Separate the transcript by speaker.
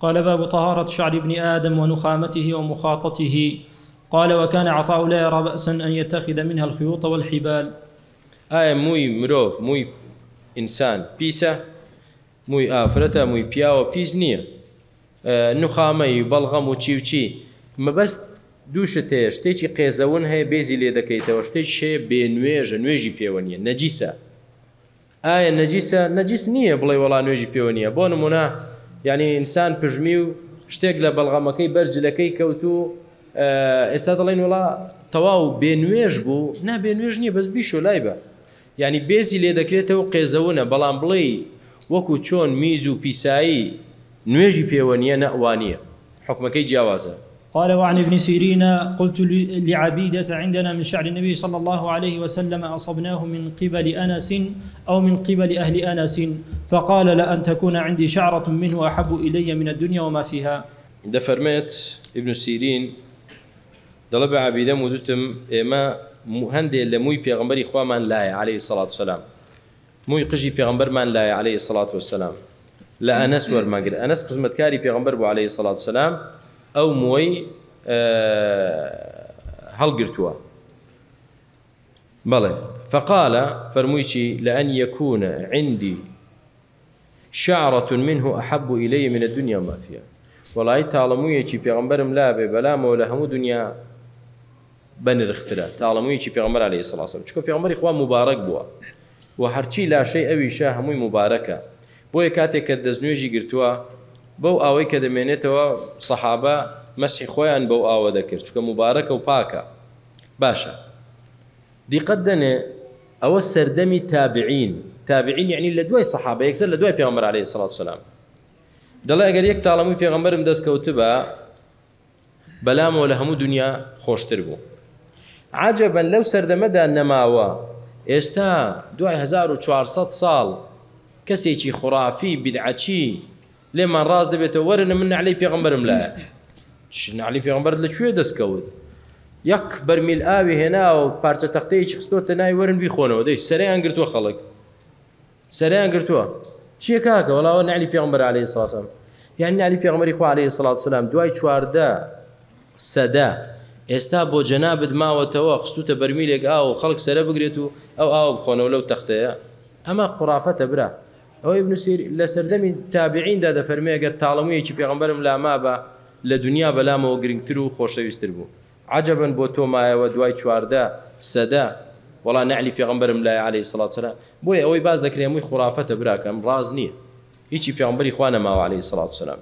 Speaker 1: قال باب طهارة شعر ابن آدم ونخامته ومخاطته قال وكان عطاء لا يرى بأسا أن يتخذ منها الخيوط والحبال آية موي
Speaker 2: مروف موي إنسان بيسا موي آفرتا موي بياو بيزنية آه، نخامي بلغم وشي وشي ما بس دوشة تێ قيزون هي بيزي لي دكيتا وشتي شي بينويج نويجي نوێژە نوێژی آية نیە نجيس نية بلاي والله نويجي بڵێ بون مناه یعنی ئینسان پژمی و شتێک لە بەڵغەمەکەی بەرجلەکەی کەوت و ئێستا دەڵێن وڵا تەواو بێ نوێژ بوو نا بێ نوێژ نییە بەس بیش و لای بە ینی بێزی لێ دەکرێتەوە قێزەونە بەڵام بڵێ وەکو چۆن میز و پیسایی نوێژی پەیوەنیە نەوانە حکومەکەی جیاوازە
Speaker 1: قال وعن ابن سيرين قلت لعبيدة عندنا من شعر النبي صلى الله عليه وسلم أصبناه من قبل أنس أو من قبل أهل أنس فقال لأن تكون عندي شعرة منه أحب إلي من الدنيا وما فيها
Speaker 2: ده ابن سيرين دلب عبيدة مدتم إما اللي موي بيغمبري إخوة من لا عليه الصلاة والسلام موي قجي بيغمبر من لا عليه الصلاة والسلام لا أنس ورمانقر أنس قسمت كاري بيغمبر عليه الصلاة والسلام ئەو مۆی هەڵگرتووە بەڵێ فقال فرمويتي لأن يكون عندي شعرة منه أحب إلي من الدنيا ما فيها والله شي بيغمبرم لا بلا ولا هم دنيا بني يا شي بيغمبر عليه الصلاة والسلام شكو بيغمبر إخوان مبارك بوا وحرشي لا شيء أوي شاه هموي مباركة بويكاتي کاتێک کە بەو ئاوەی کە دەمێنێتەوە سەحابە مەسی خۆیان بەو ئاوە دەکرد چکە مبارەکە و پاکە باشە دیقەت دەنێ ئەوە سەردەمی تابعین تابعین یعنی لە دوای سەحابە یەکسەر لە دوای پێغمبەر علیه سڵات سلام دەڵێ ئەگەر یەک تاڵەمووی پێغمبەرم دەستکەوت بە بەلامەوە لە هەموو دنیا خۆشتر بوو عجبەن لەو سەردەمەدا نەماوە ئێستا دوای 1400 ساڵ کەسێکی خوڕافی بدعچی لێمان ڕاز دەبێتە وەرن من علی پێغمبرم لایە علی پێغمبەر لەکوێ دەستکەوت یەک بەرمیل ئاوی هێناوە پارچە تەختەیەکی خستۆتە نای وەرن بیخۆنەوە دەی سەریان گرتووە خەڵک سەریان گرتووە چیە کاکە وڵاوە نعلی پێغمبەر علی ساسم یان نالی پێغمەری خوا عليه سلاات سلام دوای چواردە سەدا ئێستا بۆ جەنابت ماوەتەوە خستوتە بەرمیلێک ئاو خەڵک سرە بگرێت و ئەو ئاو بخۆنەوە لەو تەختەیە ئەمە خوراافەتە برا ئەوەی بنووسیر لە سەردەمی تابعیندا دەفەرمێ گەر تاڵەمویەکی پێغمبەرم لاما بە لە دنیا بەلامەوە گرنگتر و خۆشەویستتر بوو عجبن بۆ تۆمایەوە دوای چواردە سەدا وڵا نعلی پێغمبرم لای عليه سلااترا بۆی ئەوەی باز دەکرێمووی خوراافەتە براکەم ڕاز نییە هیچی پێغمبەری خوانە ماوە عليه سلاات سلام